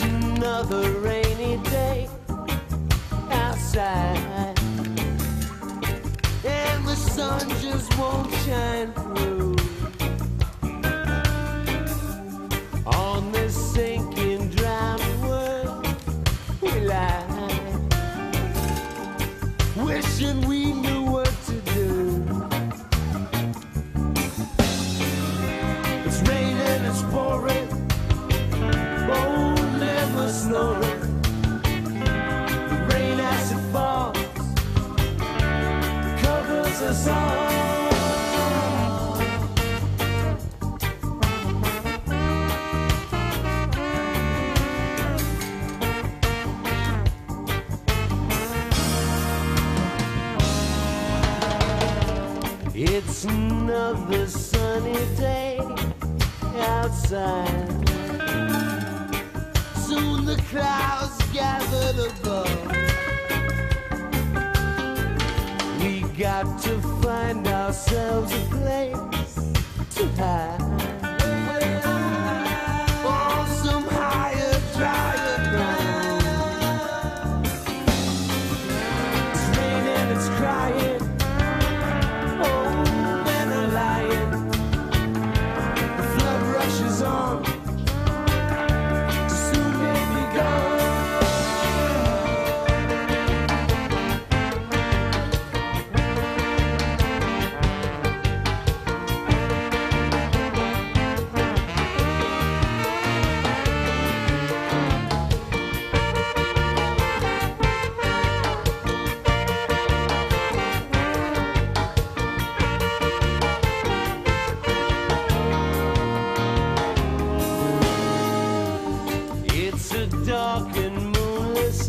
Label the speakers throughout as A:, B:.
A: another rainy day outside. And the sun just won't shine through. It's another sunny day outside. Soon the clouds gathered above. got to find ourselves a place to hide.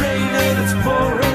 A: rain and it's pouring.